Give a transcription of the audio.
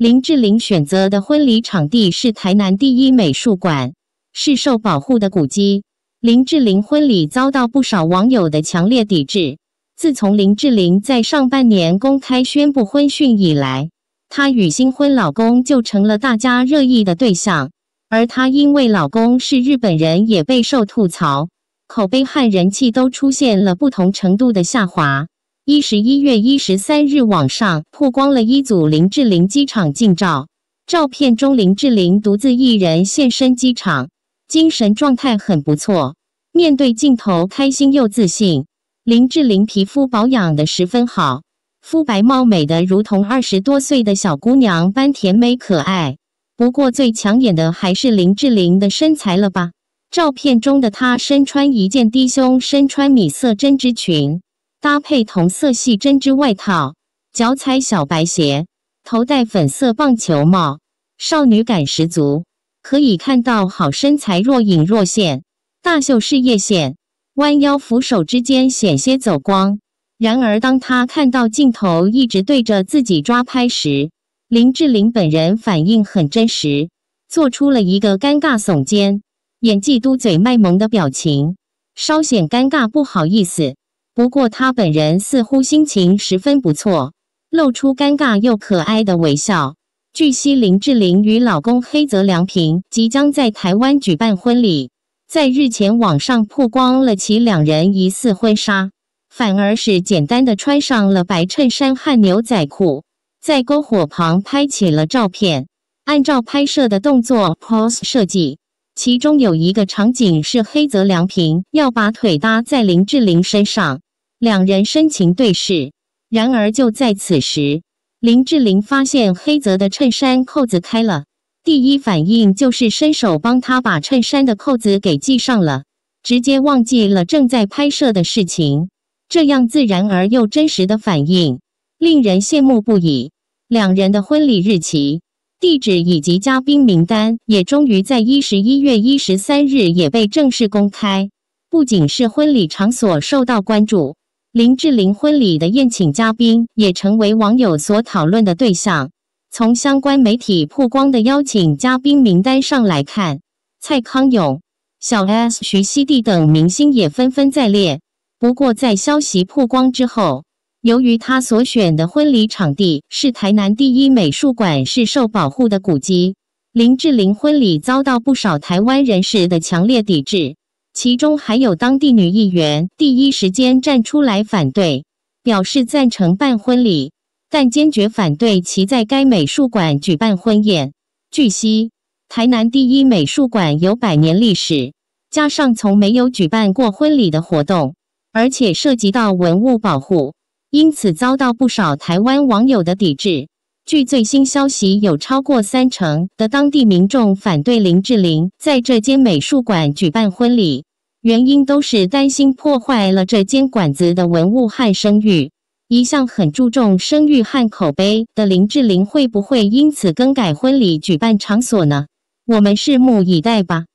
林志玲选择的婚礼场地是台南第一美术馆，是受保护的古迹。林志玲婚礼遭到不少网友的强烈抵制。自从林志玲在上半年公开宣布婚讯以来，她与新婚老公就成了大家热议的对象。而她因为老公是日本人，也备受吐槽，口碑和人气都出现了不同程度的下滑。一十一月一十三日，网上曝光了一组林志玲机场近照，照片中林志玲独自一人现身机场，精神状态很不错，面对镜头开心又自信。林志玲皮肤保养的十分好，肤白貌美的如同二十多岁的小姑娘般甜美可爱。不过最抢眼的还是林志玲的身材了吧？照片中的她身穿一件低胸身穿米色针织裙，搭配同色系针织外套，脚踩小白鞋，头戴粉色棒球帽，少女感十足。可以看到好身材若隐若现，大秀事业线，弯腰扶手之间险些走光。然而当他看到镜头一直对着自己抓拍时，林志玲本人反应很真实，做出了一个尴尬耸肩、演技嘟嘴卖萌的表情，稍显尴尬，不好意思。不过她本人似乎心情十分不错，露出尴尬又可爱的微笑。据悉，林志玲与老公黑泽良平即将在台湾举办婚礼，在日前网上曝光了其两人疑似婚纱，反而是简单的穿上了白衬衫和牛仔裤。在篝火旁拍起了照片，按照拍摄的动作 pose 设计，其中有一个场景是黑泽良平要把腿搭在林志玲身上，两人深情对视。然而就在此时，林志玲发现黑泽的衬衫扣子开了，第一反应就是伸手帮他把衬衫的扣子给系上了，直接忘记了正在拍摄的事情。这样自然而又真实的反应。令人羡慕不已。两人的婚礼日期、地址以及嘉宾名单也终于在一十一月一十三日也被正式公开。不仅是婚礼场所受到关注，林志玲婚礼的宴请嘉宾也成为网友所讨论的对象。从相关媒体曝光的邀请嘉宾名单上来看，蔡康永、小 S、徐熙娣等明星也纷纷在列。不过，在消息曝光之后，由于他所选的婚礼场地是台南第一美术馆，是受保护的古迹，林志玲婚礼遭到不少台湾人士的强烈抵制，其中还有当地女议员第一时间站出来反对，表示赞成办婚礼，但坚决反对其在该美术馆举办婚宴。据悉，台南第一美术馆有百年历史，加上从没有举办过婚礼的活动，而且涉及到文物保护。因此遭到不少台湾网友的抵制。据最新消息，有超过三成的当地民众反对林志玲在这间美术馆举办婚礼，原因都是担心破坏了这间馆子的文物和声誉。一向很注重声誉和口碑的林志玲，会不会因此更改婚礼举办场所呢？我们拭目以待吧。